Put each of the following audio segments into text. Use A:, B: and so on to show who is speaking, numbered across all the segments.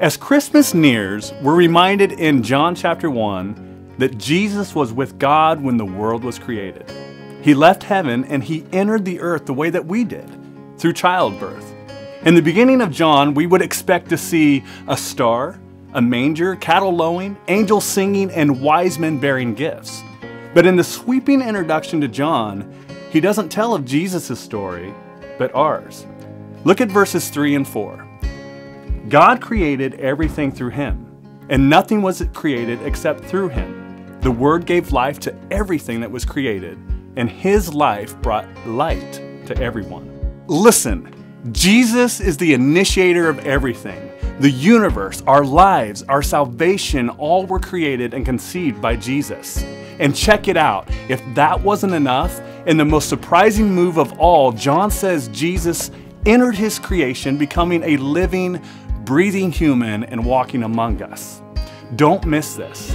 A: As Christmas nears, we're reminded in John chapter 1 that Jesus was with God when the world was created. He left heaven and he entered the earth the way that we did, through childbirth. In the beginning of John, we would expect to see a star, a manger, cattle lowing, angels singing, and wise men bearing gifts. But in the sweeping introduction to John, he doesn't tell of Jesus' story, but ours. Look at verses 3 and 4. God created everything through him, and nothing was created except through him. The Word gave life to everything that was created, and his life brought light to everyone. Listen, Jesus is the initiator of everything. The universe, our lives, our salvation, all were created and conceived by Jesus. And check it out. If that wasn't enough, in the most surprising move of all, John says Jesus entered his creation, becoming a living, breathing human and walking among us. Don't miss this.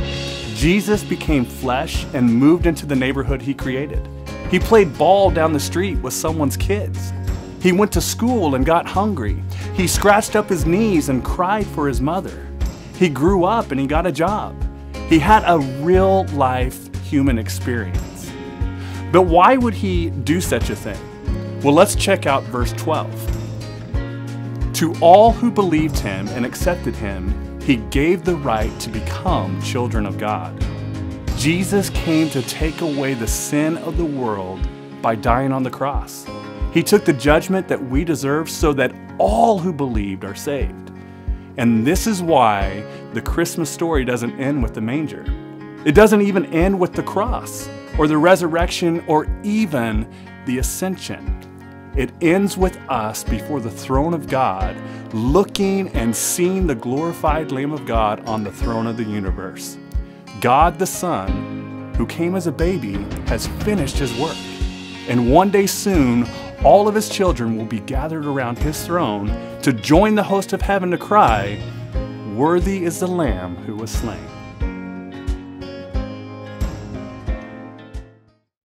A: Jesus became flesh and moved into the neighborhood he created. He played ball down the street with someone's kids. He went to school and got hungry. He scratched up his knees and cried for his mother. He grew up and he got a job. He had a real life human experience. But why would he do such a thing? Well, let's check out verse 12. To all who believed him and accepted him, he gave the right to become children of God. Jesus came to take away the sin of the world by dying on the cross. He took the judgment that we deserve so that all who believed are saved. And this is why the Christmas story doesn't end with the manger. It doesn't even end with the cross or the resurrection or even the ascension. It ends with us before the throne of God, looking and seeing the glorified Lamb of God on the throne of the universe. God the Son, who came as a baby, has finished his work. And one day soon, all of his children will be gathered around his throne to join the host of heaven to cry, Worthy is the Lamb who was slain.